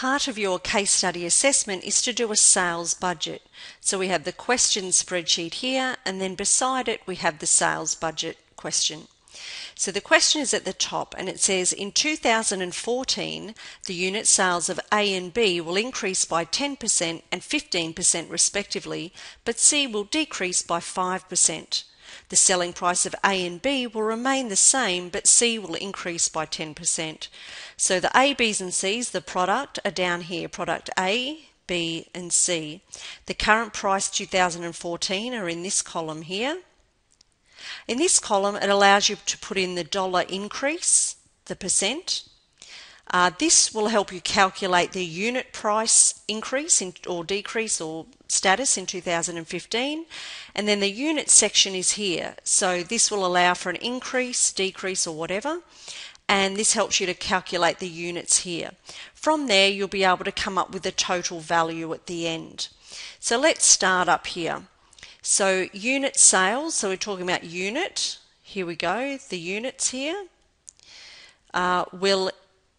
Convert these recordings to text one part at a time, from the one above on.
part of your case study assessment is to do a sales budget. So we have the question spreadsheet here and then beside it we have the sales budget question. So the question is at the top and it says in 2014 the unit sales of A and B will increase by 10% and 15% respectively, but C will decrease by 5%. The selling price of A and B will remain the same, but C will increase by 10%. So the A, B's and C's, the product, are down here. Product A, B and C. The current price 2014 are in this column here. In this column, it allows you to put in the dollar increase, the percent. Uh, this will help you calculate the unit price increase in, or decrease or status in 2015 and then the unit section is here. So this will allow for an increase decrease or whatever. And this helps you to calculate the units here. From there you'll be able to come up with the total value at the end. So let's start up here. So unit sales. So we're talking about unit. Here we go. The units here uh, will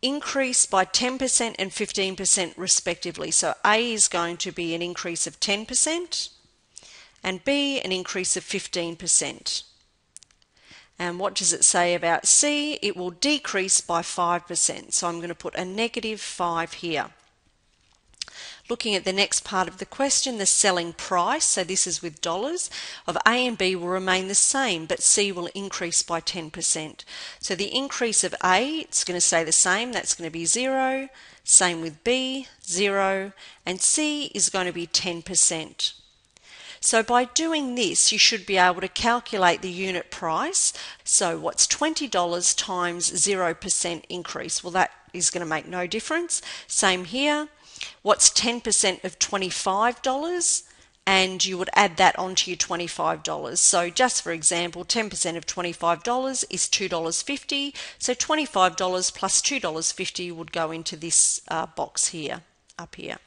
increase by 10% and 15% respectively. So A is going to be an increase of 10% and B an increase of 15%. And what does it say about C? It will decrease by 5%. So I'm going to put a negative 5 here. Looking at the next part of the question, the selling price, so this is with dollars, of A and B will remain the same, but C will increase by 10%. So the increase of A, it's going to stay the same, that's going to be 0. Same with B, 0. And C is going to be 10%. So by doing this, you should be able to calculate the unit price. So what's $20 times 0% increase? Well, that is going to make no difference. Same here. What's 10% of $25? And you would add that onto your $25. So just for example, 10% of $25 is $2.50. So $25 plus $2.50 would go into this uh, box here, up here.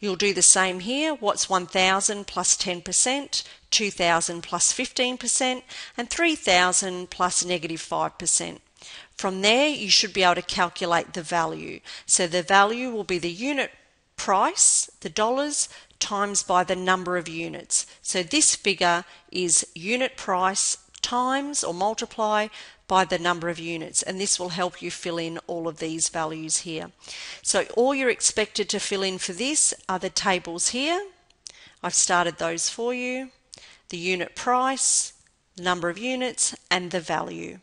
You'll do the same here. What's 1,000 plus 10%, 2,000 plus 15%, and 3,000 plus negative 5%. From there, you should be able to calculate the value. So the value will be the unit price, the dollars, times by the number of units. So this figure is unit price times or multiply by the number of units and this will help you fill in all of these values here. So all you're expected to fill in for this are the tables here. I've started those for you. The unit price, number of units and the value.